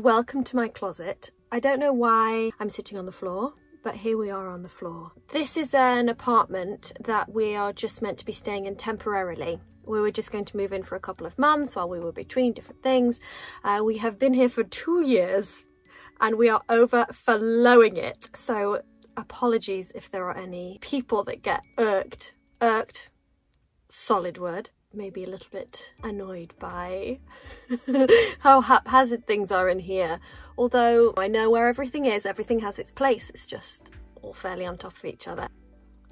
Welcome to my closet. I don't know why I'm sitting on the floor, but here we are on the floor. This is an apartment that we are just meant to be staying in temporarily. We were just going to move in for a couple of months while we were between different things. Uh, we have been here for two years and we are overflowing it. So apologies if there are any people that get irked, irked, solid word, maybe a little bit annoyed by how haphazard things are in here. Although I know where everything is, everything has its place, it's just all fairly on top of each other.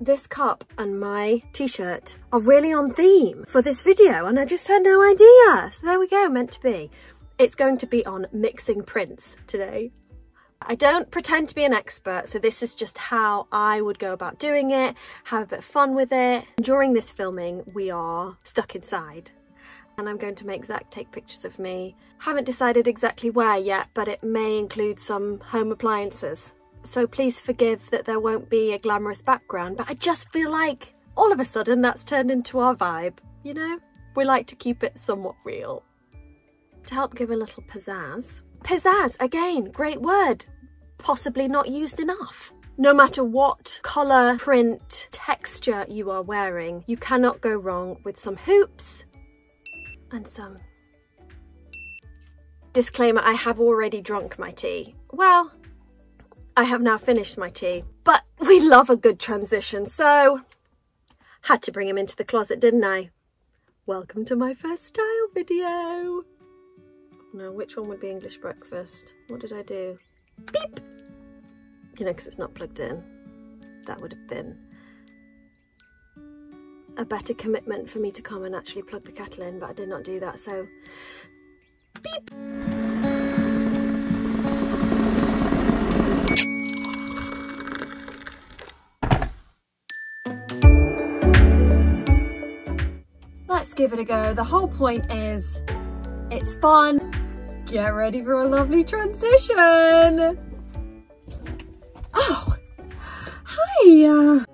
This cup and my t-shirt are really on theme for this video and I just had no idea. So there we go, meant to be. It's going to be on mixing prints today. I don't pretend to be an expert, so this is just how I would go about doing it, have a bit of fun with it. During this filming, we are stuck inside and I'm going to make Zach take pictures of me. Haven't decided exactly where yet, but it may include some home appliances. So please forgive that there won't be a glamorous background, but I just feel like all of a sudden that's turned into our vibe, you know? We like to keep it somewhat real. To help give a little pizzazz, Pizzazz, again, great word. Possibly not used enough. No matter what colour, print, texture you are wearing, you cannot go wrong with some hoops and some. Disclaimer, I have already drunk my tea. Well, I have now finished my tea, but we love a good transition, so had to bring him into the closet, didn't I? Welcome to my first style video. No, which one would be English breakfast? What did I do? Beep! You know, because it's not plugged in. That would have been a better commitment for me to come and actually plug the kettle in, but I did not do that, so beep! Let's give it a go. The whole point is it's fun, get ready for a lovely transition. Oh, hi.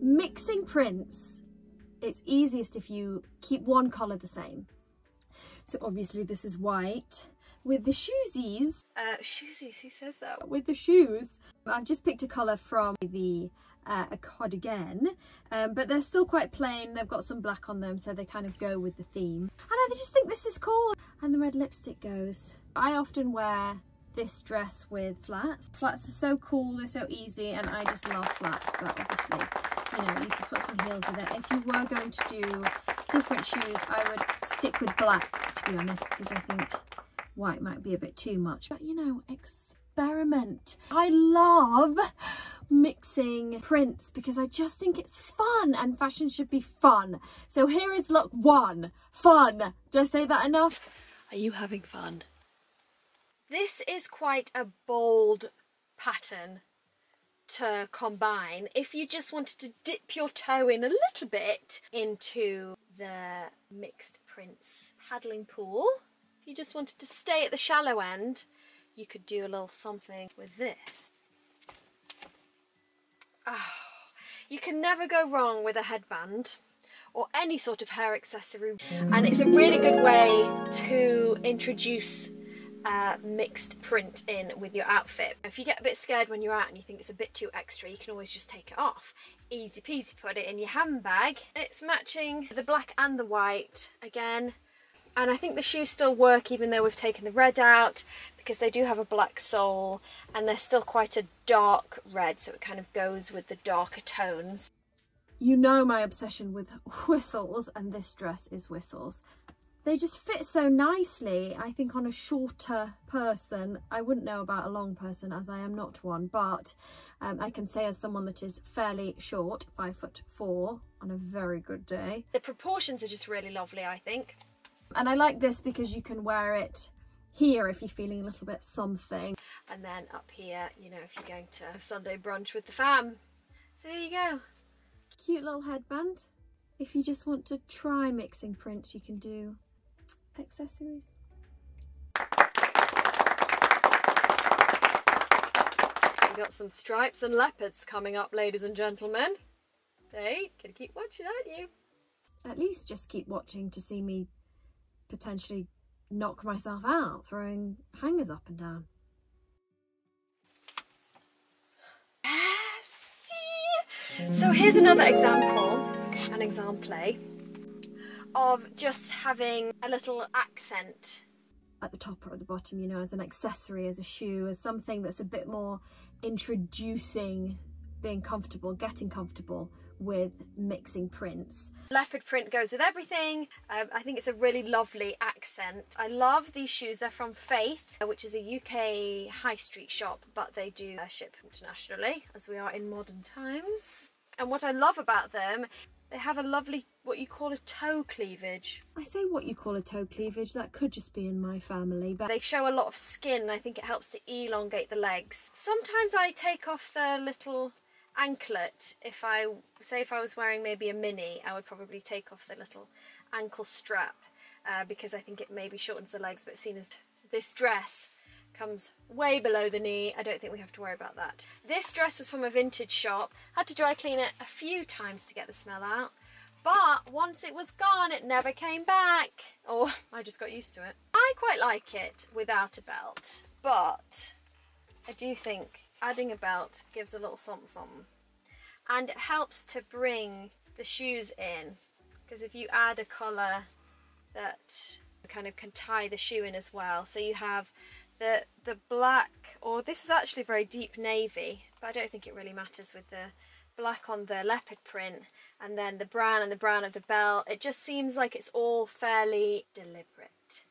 Mixing prints, it's easiest if you keep one colour the same. So obviously this is white. With the shoesies, uh, shoesies, who says that? With the shoes, I've just picked a colour from the uh, a cardigan, um, but they're still quite plain. They've got some black on them, so they kind of go with the theme. And I just think this is cool. And the red lipstick goes. I often wear this dress with flats. Flats are so cool, they're so easy, and I just love flats, but obviously, you know, you can put some heels with it. If you were going to do different shoes, I would stick with black, to be honest, because I think white might be a bit too much. But, you know, experiment. I love mixing prints because I just think it's fun and fashion should be fun. So here is look one, fun. Did I say that enough? Are you having fun? This is quite a bold pattern to combine if you just wanted to dip your toe in a little bit into the mixed prints paddling pool. If you just wanted to stay at the shallow end, you could do a little something with this. Oh, you can never go wrong with a headband or any sort of hair accessory and it's a really good way to introduce uh, mixed print in with your outfit. If you get a bit scared when you're out and you think it's a bit too extra you can always just take it off. Easy peasy, put it in your handbag. It's matching the black and the white again and I think the shoes still work even though we've taken the red out because they do have a black sole and they're still quite a dark red so it kind of goes with the darker tones. You know my obsession with whistles and this dress is whistles. They just fit so nicely, I think on a shorter person. I wouldn't know about a long person as I am not one, but um, I can say as someone that is fairly short, five foot four on a very good day. The proportions are just really lovely, I think. And I like this because you can wear it here if you're feeling a little bit something. And then up here, you know, if you're going to Sunday brunch with the fam. So there you go. Cute little headband. If you just want to try mixing prints, you can do accessories. We've got some stripes and leopards coming up, ladies and gentlemen. Hey, gonna keep watching, aren't you? At least just keep watching to see me potentially knock myself out throwing hangers up and down. So here's another example, an example of just having a little accent. At the top or at the bottom, you know, as an accessory, as a shoe, as something that's a bit more introducing being comfortable, getting comfortable with mixing prints. Leopard print goes with everything. Um, I think it's a really lovely accent. I love these shoes. They're from Faith, which is a UK high street shop, but they do uh, ship internationally as we are in modern times. And what I love about them, they have a lovely, what you call a toe cleavage. I say what you call a toe cleavage, that could just be in my family, but they show a lot of skin. I think it helps to elongate the legs. Sometimes I take off the little anklet if I say if I was wearing maybe a mini I would probably take off the little ankle strap uh, because I think it maybe shortens the legs but seeing as this dress comes way below the knee I don't think we have to worry about that. This dress was from a vintage shop had to dry clean it a few times to get the smell out but once it was gone it never came back or oh, I just got used to it. I quite like it without a belt but I do think adding a belt gives a little something something. And it helps to bring the shoes in because if you add a collar that kind of can tie the shoe in as well. So you have the the black or this is actually very deep navy but I don't think it really matters with the black on the leopard print and then the brown and the brown of the belt. It just seems like it's all fairly deliberate.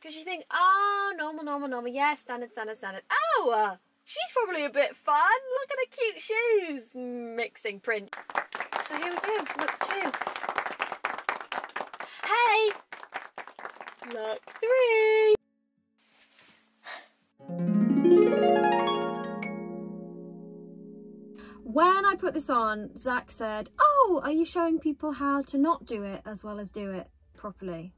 Because you think oh normal normal normal. Yes, yeah standard standard standard. Oh She's probably a bit fun. Look at her cute shoes. Mixing print. So here we go. Look two. Hey! Look three. When I put this on, Zach said, oh, are you showing people how to not do it as well as do it properly?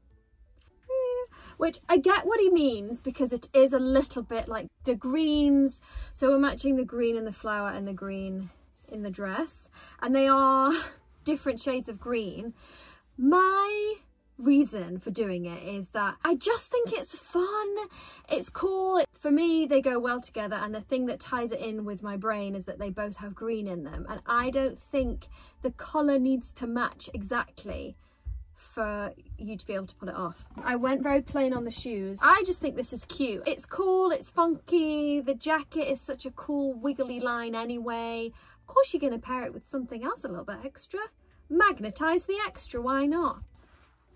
Which I get what he means because it is a little bit like the greens. So we're matching the green in the flower and the green in the dress and they are different shades of green. My reason for doing it is that I just think it's fun. It's cool. For me, they go well together. And the thing that ties it in with my brain is that they both have green in them. And I don't think the colour needs to match exactly for you to be able to pull it off. I went very plain on the shoes. I just think this is cute. It's cool, it's funky, the jacket is such a cool wiggly line anyway. Of course you're to pair it with something else a little bit extra. Magnetise the extra, why not?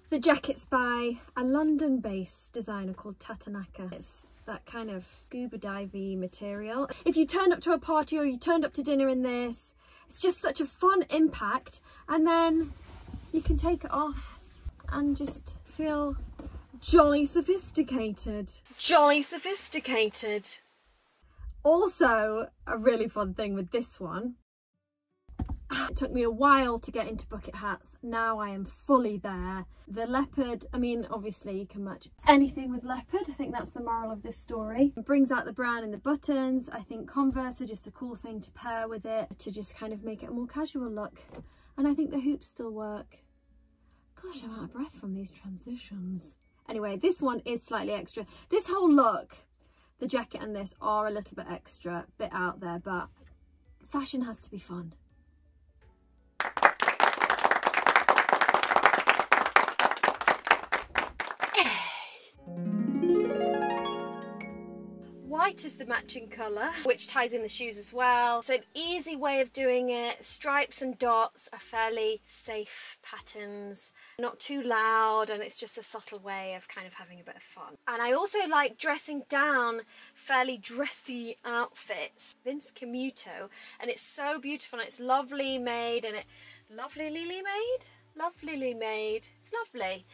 The jacket's by a London-based designer called Tata Naka. It's that kind of scuba divey material. If you turned up to a party or you turned up to dinner in this, it's just such a fun impact and then you can take it off and just feel jolly sophisticated. Jolly sophisticated. Also, a really fun thing with this one, it took me a while to get into bucket hats. Now I am fully there. The leopard, I mean, obviously you can match anything with leopard. I think that's the moral of this story. It brings out the brown in the buttons. I think Converse are just a cool thing to pair with it to just kind of make it a more casual look. And I think the hoops still work. Gosh, I'm out of breath from these transitions. Anyway, this one is slightly extra. This whole look, the jacket and this are a little bit extra, bit out there, but fashion has to be fun. White is the matching colour, which ties in the shoes as well. It's an easy way of doing it. Stripes and dots are fairly safe patterns, not too loud, and it's just a subtle way of kind of having a bit of fun. And I also like dressing down fairly dressy outfits. Vince Camuto, and it's so beautiful and it's lovely made and it lovely made? Lovely made. It's lovely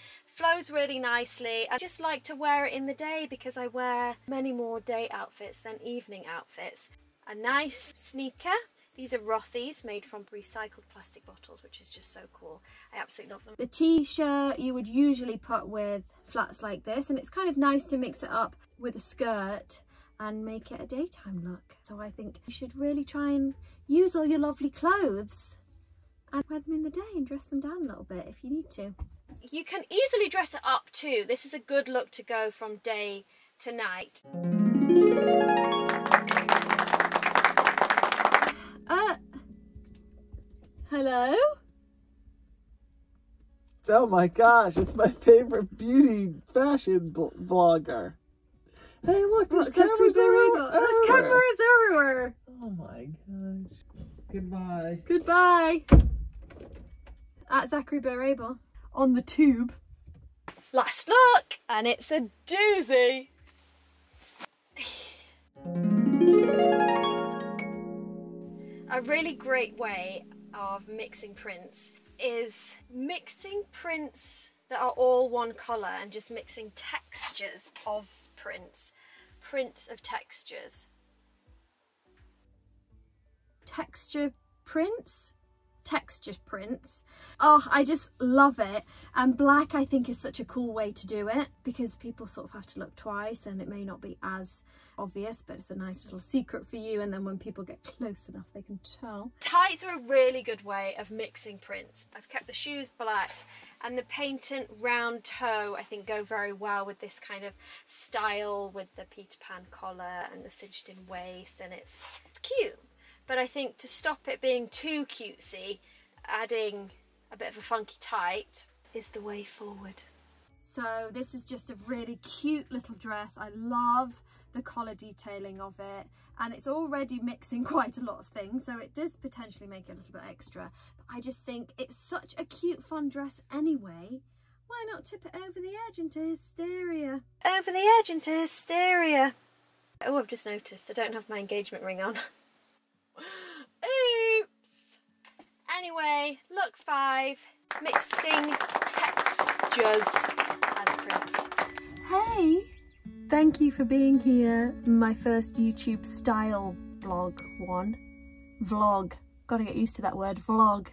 flows really nicely. I just like to wear it in the day because I wear many more day outfits than evening outfits. A nice sneaker. These are Rothy's made from recycled plastic bottles, which is just so cool. I absolutely love them. The t-shirt you would usually put with flats like this, and it's kind of nice to mix it up with a skirt and make it a daytime look. So I think you should really try and use all your lovely clothes and wear them in the day and dress them down a little bit if you need to. You can easily dress it up too. This is a good look to go from day to night. Uh, hello? Oh my gosh, it's my favorite beauty fashion vlogger. Hey, look, there's What's cameras everywhere. There's cameras everywhere. Oh my gosh. Goodbye. Goodbye. At Zachary Burr on the tube. Last look, and it's a doozy. a really great way of mixing prints is mixing prints that are all one colour and just mixing textures of prints. Prints of textures. Texture prints? Texture prints. Oh, I just love it. And black I think is such a cool way to do it because people sort of have to look twice and it may not be as obvious, but it's a nice little secret for you. And then when people get close enough, they can tell. Tights are a really good way of mixing prints. I've kept the shoes black and the patent round toe I think go very well with this kind of style with the Peter Pan collar and the cinched in waist and it's, it's cute but I think to stop it being too cutesy, adding a bit of a funky tight is the way forward. So this is just a really cute little dress. I love the collar detailing of it. And it's already mixing quite a lot of things so it does potentially make it a little bit extra. But I just think it's such a cute fun dress anyway. Why not tip it over the edge into hysteria? Over the edge into hysteria. Oh I've just noticed. I don't have my engagement ring on Oops! Anyway, look five, mixing textures as prints. Hey! Thank you for being here, my first YouTube style blog one. Vlog. Gotta get used to that word, vlog.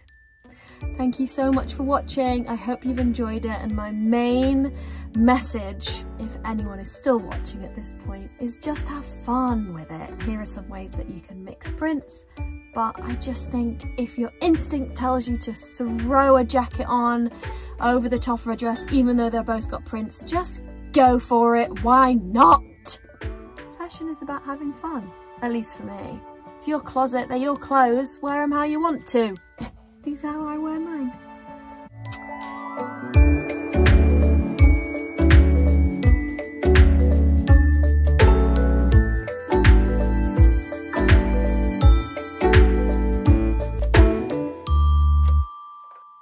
Thank you so much for watching. I hope you've enjoyed it and my main message, if anyone is still watching at this point, is just have fun with it. Here are some ways that you can mix prints but I just think if your instinct tells you to throw a jacket on over the top of a dress, even though they've both got prints, just go for it. Why not? Fashion is about having fun, at least for me. It's your closet, they're your clothes, wear them how you want to. These are how I wear mine.